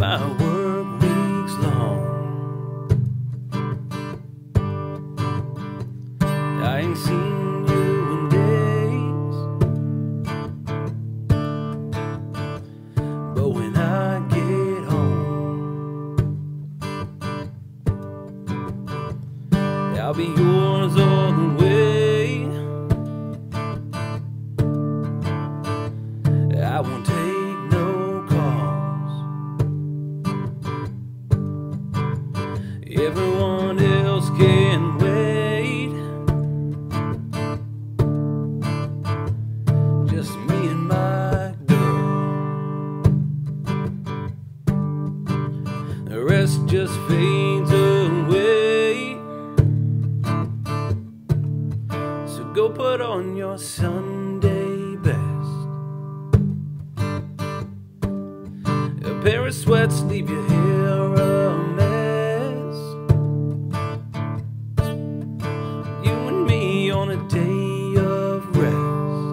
my work week's long. I ain't seen you in days, but when I get home, I'll be yours all the way. I want Everyone else can wait. Just me and my girl. The rest just fades away. So go put on your Sunday best. A pair of sweats leave your hair day of rest.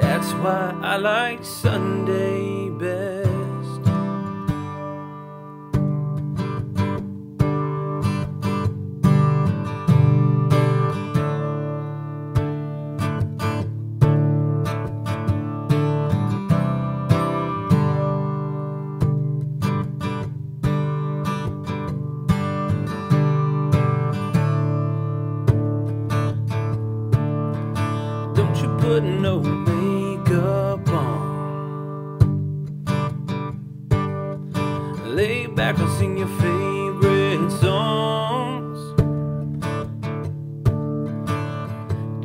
That's why I like Sunday put no makeup on. Lay back and sing your favorite songs.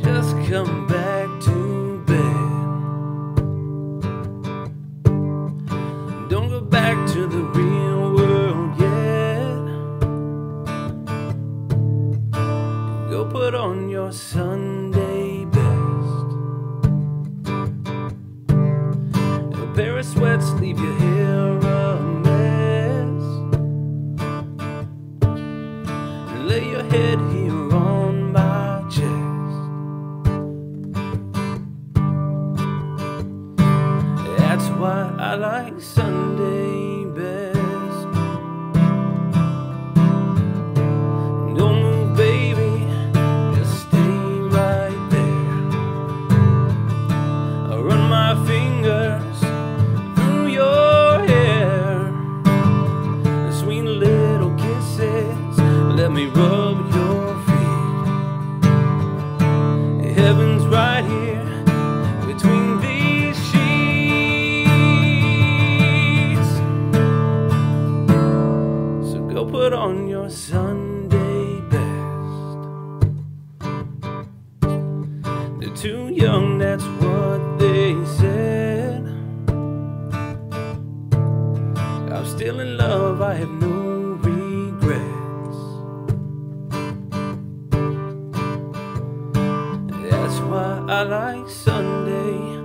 Just come back to bed. Don't go back to the real world yet. Go put on your Sunday A sweats leave your hair a mess. Lay your head here on my chest. That's why I like Sunday Sunday best. They're too young, that's what they said. I'm still in love, I have no regrets. That's why I like Sunday.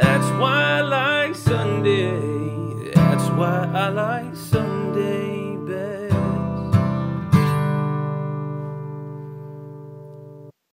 That's why I like Sunday. That's why I like Sunday.